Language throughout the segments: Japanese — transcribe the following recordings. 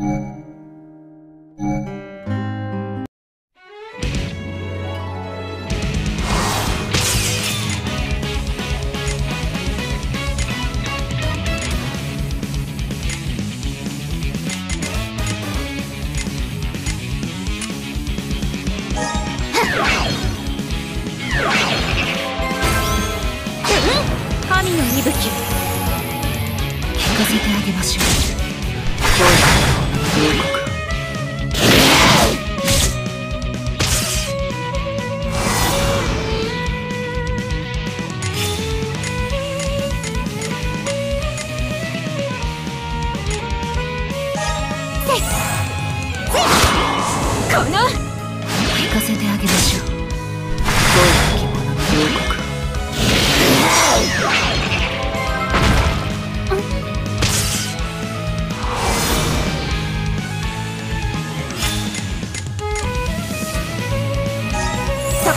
Mm-hmm. このこ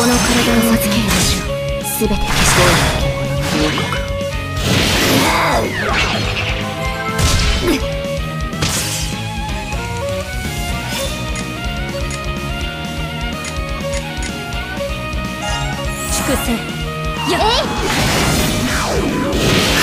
の体を預けるでしょすべて消して王国粛せや見て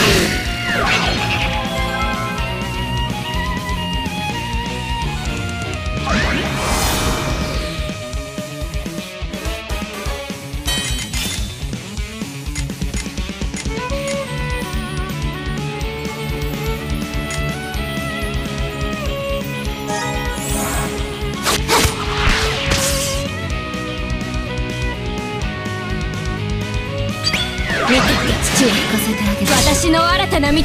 父を聞かせてあげましょう私の新たな道は